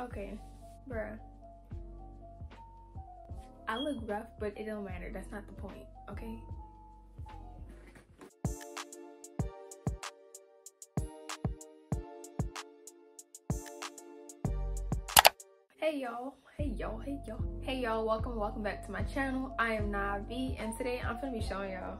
Okay, bruh. I look rough, but it don't matter. That's not the point, okay? Hey y'all, hey y'all, hey y'all, hey y'all, welcome, welcome back to my channel. I am Navi and today I'm gonna be showing y'all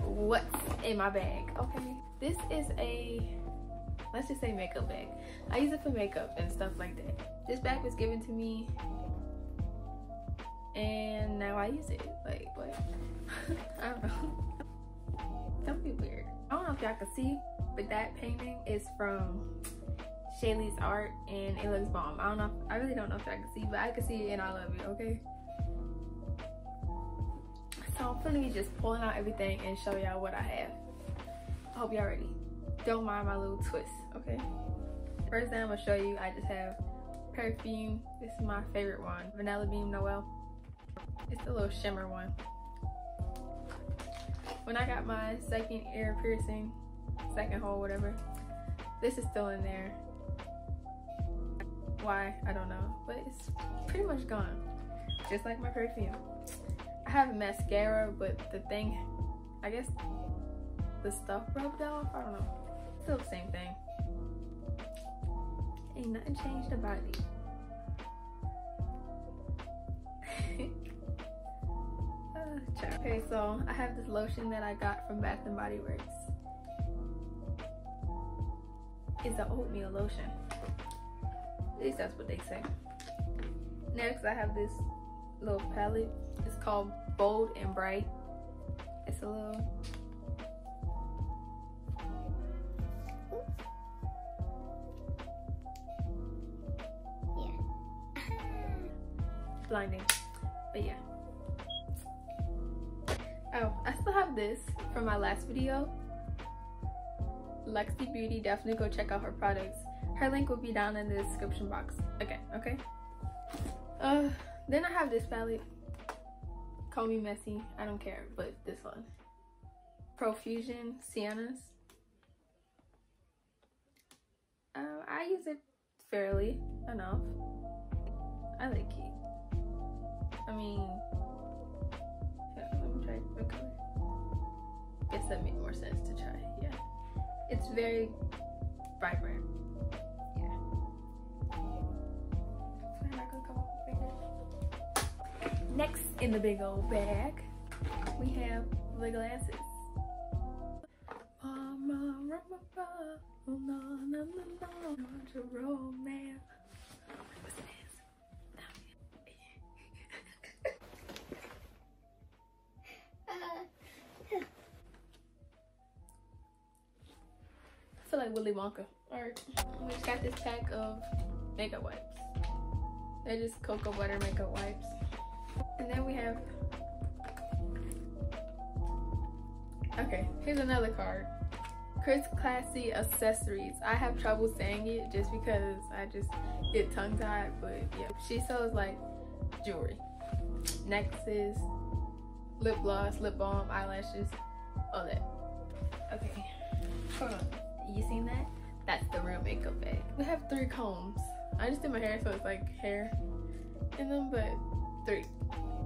what's in my bag, okay? This is a, let's just say makeup bag. I use it for makeup and stuff like that. This bag was given to me and now I use it. Like, what? I don't know. Don't be weird. I don't know if y'all can see, but that painting is from Shaeley's art and it looks bomb. I don't know. I really don't know if y'all can see, but I can see it and I love it, okay? So I'm gonna be just pulling out everything and show y'all what I have. I hope y'all ready. Don't mind my little twist, okay? First thing I'm gonna show you, I just have perfume. This is my favorite one, Vanilla Bean Noel. It's the little shimmer one. When I got my second ear piercing, second hole, whatever, this is still in there. Why, I don't know, but it's pretty much gone. Just like my perfume. I have mascara, but the thing, I guess the stuff rubbed off, I don't know. Still the same thing. Ain't nothing changed about it. Uh, okay, so I have this lotion that I got from Bath and Body Works. It's an oatmeal lotion. At least that's what they say. Next, I have this little palette. It's called Bold and Bright. It's a little blinding. But yeah. Oh i still have this from my last video. Luxty beauty definitely go check out her products. Her link will be down in the description box. Again okay. Uh then i have this palette. Call me messy. I don't care but this one. Profusion siennas. Uh, i use it fairly enough. I like it I mean, let me try color. Guess that made more sense to try. Yeah, it's very vibrant. Yeah. Next in the big old bag, we have the glasses. Romance. Feel like Willy Wonka. Alright, we just got this pack of makeup wipes. They're just cocoa butter makeup wipes. And then we have, okay, here's another card. Kris Klassy Accessories. I have trouble saying it just because I just get tongue tied, but yeah. She sells like jewelry, necklaces, lip gloss, lip balm, eyelashes, all that. Okay, hold on you seen that? That's the real makeup bag. We have three combs. I just did my hair so it's like hair in them, but three.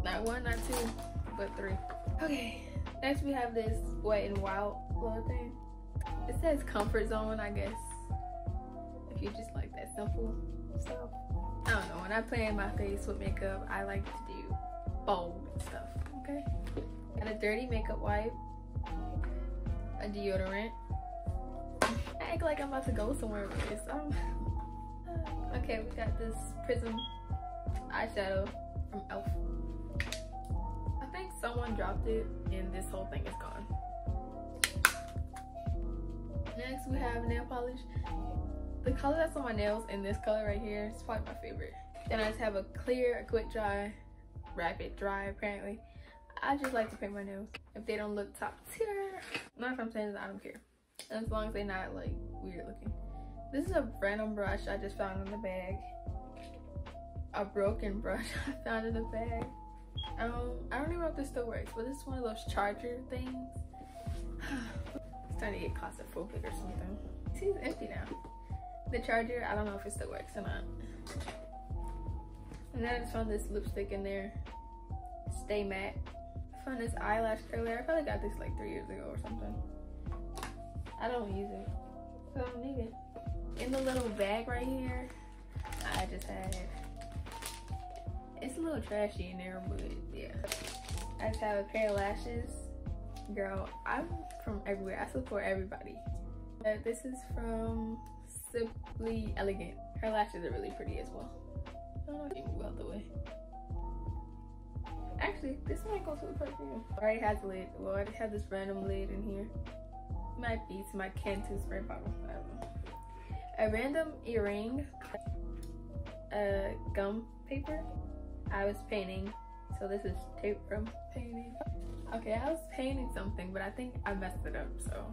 Not one, not two, but three. Okay, next we have this wet and wild little thing. It says comfort zone, I guess. If you just like that simple stuff. I don't know, when I play in my face with makeup, I like to do bold stuff, okay? Got a dirty makeup wipe, a deodorant, I act like I'm about to go somewhere with this. Um, okay, we got this Prism eyeshadow from e.l.f. I think someone dropped it and this whole thing is gone. Next, we have nail polish. The color that's on my nails in this color right here is probably my favorite. Then I just have a clear, a quick dry, rapid dry apparently. I just like to paint my nails. If they don't look top tier, not if I'm saying that I don't care as long as they're not like weird looking. This is a random brush I just found in the bag. A broken brush I found in the bag. Um, I don't even know if this still works, but this is one of those charger things. it's starting to get claustrophobic or something. See, it's empty now. the charger. I don't know if it still works or not. And then I just found this lipstick in there. Stay matte. I found this eyelash curler. I probably got this like three years ago or something. I don't use it. So it. In the little bag right here, I just had it's a little trashy in there, but yeah. I just have a pair of lashes. Girl, I'm from everywhere. I support everybody. Uh, this is from Simply Ellagant. Her lashes are really pretty as well. I don't know if you out the way. Actually, this might go to the perfume. I Already has a lid. Well, I just have this random lid in here. Might be to my Cantu spray bottle. A random earring. A gum paper. I was painting. So this is tape from painting. Okay, I was painting something, but I think I messed it up, so.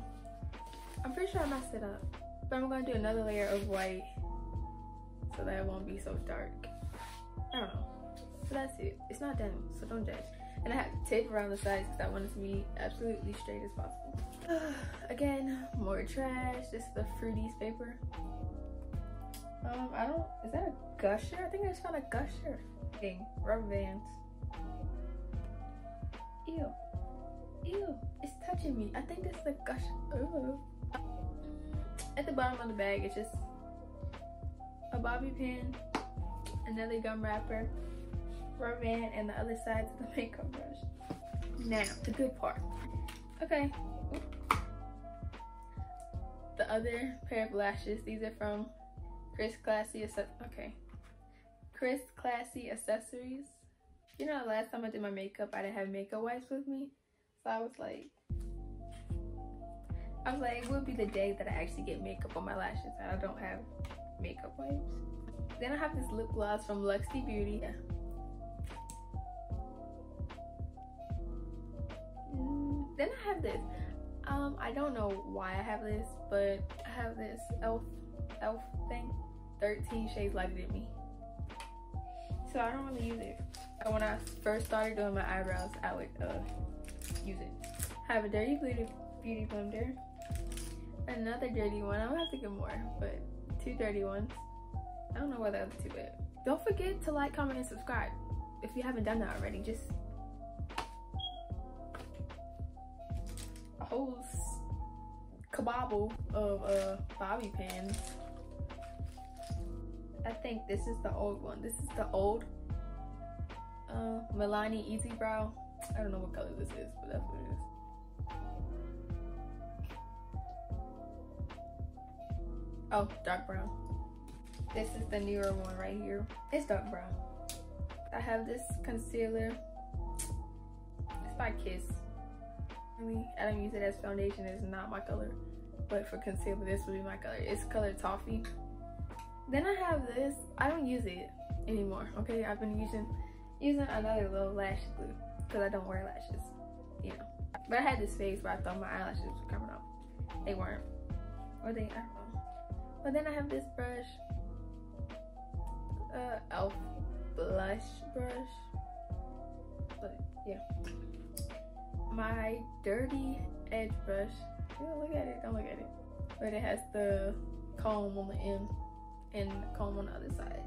I'm pretty sure I messed it up. But I'm gonna do another layer of white so that it won't be so dark. I don't know. So that's it. It's not done, so don't judge. And I have tape around the sides because I want it to be absolutely straight as possible. Again, more trash. This is the Fruities paper. Um, I don't, is that a gusher? I think I just found a gusher thing. Rubber bands. Ew. Ew, it's touching me. I think this is a gusher. Ooh. At the bottom of the bag, it's just a bobby pin, another gum wrapper, rubber band, and the other side to the makeup brush. Now, the good part. Okay. The other pair of lashes, these are from Kris Klassy, okay. Kris Klassy Accessories. You know, last time I did my makeup, I didn't have makeup wipes with me. So I was like, I was like, it will be the day that I actually get makeup on my lashes and I don't have makeup wipes. Then I have this lip gloss from Luxty Beauty. Mm, have this. Um, I don't know why I have this, but I have this elf elf thing. 13 shades lighter than me. So I don't really use it. When I first started doing my eyebrows, I would uh, use it. I have a dirty beauty, beauty blender. Another dirty one. i'm gonna have to get more, but two dirty ones. I don't know what the other two. Don't forget to like, comment, and subscribe. If you haven't done that already, just whole kabobble of uh, bobby pins. I think this is the old one. This is the old uh, Milani Easy Brow. I don't know what color this is, but that's what it is. Oh, dark brown. This is the newer one right here. It's dark brown. I have this concealer. It's by Kiss. I don't use it as foundation. It's not my color. But for concealer, this would be my color. It's color toffee. Then I have this. I don't use it anymore. Okay, I've been using using another little lash glue because I don't wear lashes. You know. But I had this phase where I thought my eyelashes were coming out. They weren't. Or they, I don't know. But then I have this brush. Uh, elf blush brush. But yeah. My dirty edge brush. Yeah, look at it. Don't look at it. But it has the comb on the end and comb on the other side.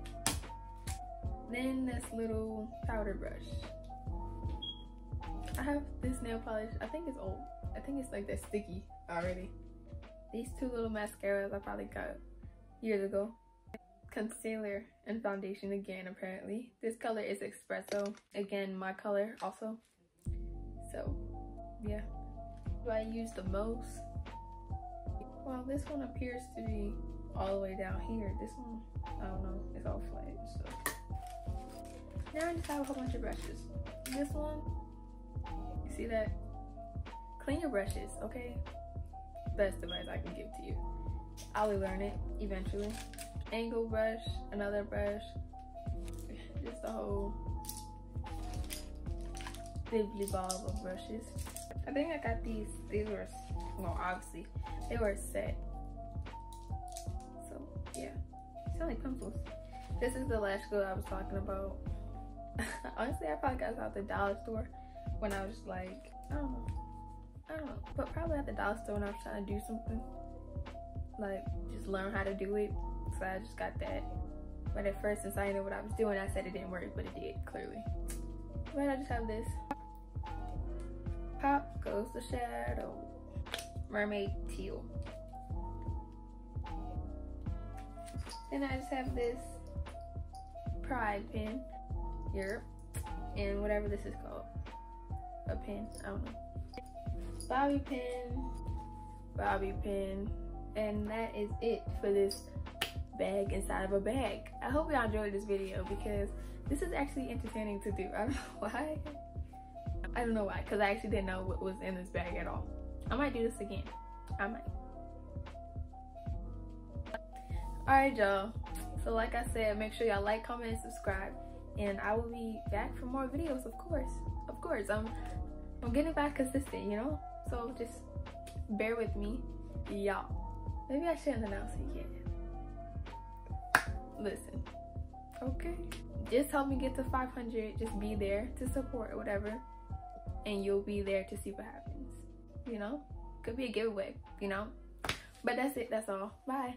Then this little powder brush. I have this nail polish. I think it's old. I think it's like that sticky already. These two little mascaras I probably got years ago. Concealer and foundation again apparently. This color is Espresso. Again, my color also. So, yeah. Do I use the most? Well, this one appears to be all the way down here. This one, I don't know, it's all flat, so. Now I just have a whole bunch of brushes. This one, you see that? Clean your brushes, okay? Best advice I can give to you. I'll learn it eventually. Angle brush, another brush, just a whole dibbly bob of brushes. I think I got these, these were, well obviously, they were set So, yeah, sound like pencils. This is the lash glue I was talking about. Honestly, I probably got this at the dollar store when I was like, I don't know. I don't know. But probably at the dollar store when I was trying to do something. Like, just learn how to do it. So I just got that. But at first, since I didn't know what I was doing, I said it didn't work, but it did, clearly. But I just have this. Pop goes the shadow. Mermaid teal. Then I just have this pride pin. Europe. And whatever this is called. A pin. I don't know. Bobby pin. Bobby pin. And that is it for this bag inside of a bag. I hope y'all enjoyed this video because this is actually entertaining to do. I don't know why. I don't know why, because I actually didn't know what was in this bag at all. I might do this again. I might. Alright, y'all. So like I said, make sure y'all like, comment, and subscribe. And I will be back for more videos, of course. Of course. I'm I'm getting back consistent, you know? So just bear with me. Y'all. Maybe I shouldn't announce it yet listen, okay? Just help me get to 500. Just be there to support or whatever. And you'll be there to see what happens. You know? Could be a giveaway, you know? But that's it. That's all. Bye.